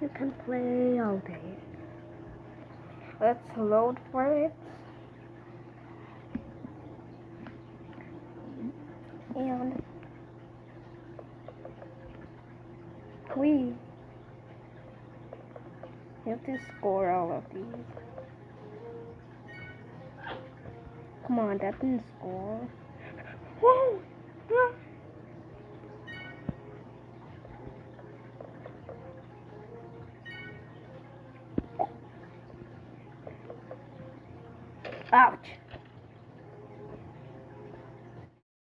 You can play all day. Let's load for it. And we have to score all of these. Come on, that didn't score. Ouch.